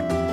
した。